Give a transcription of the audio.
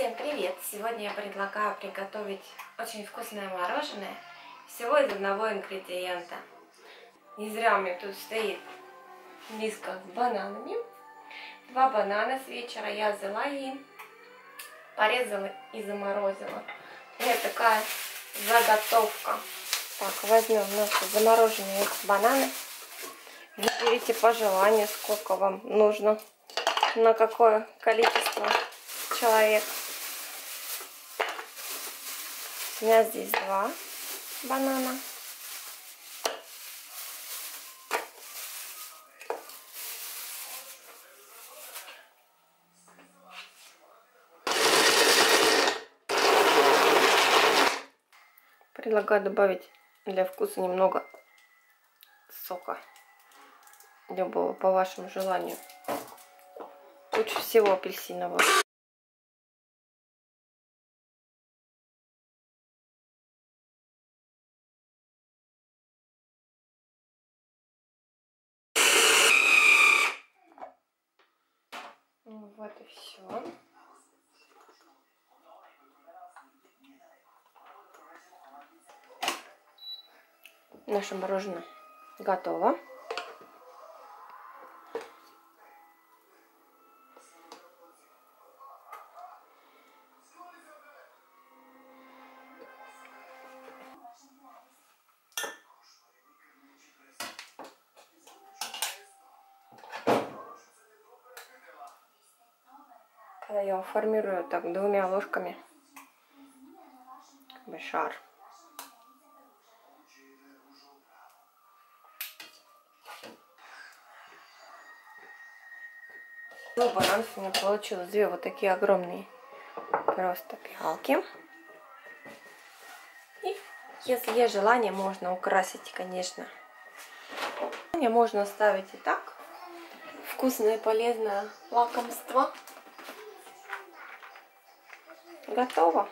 Всем привет! Сегодня я предлагаю приготовить очень вкусное мороженое всего из одного ингредиента. Не зря у меня тут стоит миска с бананами. Два банана с вечера я взяла и порезала и заморозила. Это такая заготовка. Так, возьмем наши замороженные бананы. Выберите по желанию, сколько вам нужно, на какое количество человек. У меня здесь два банана. Предлагаю добавить для вкуса немного сока. Любого по вашему желанию. Лучше всего апельсинового. Вот и все. Наше мороженое готово. Когда я его формирую так двумя ложками, как бы шар. Ну, банан у меня получилось две вот такие огромные просто пиалки. И если есть желание, можно украсить, конечно. Можно ставить и так. Вкусное и полезное лакомство. Готово.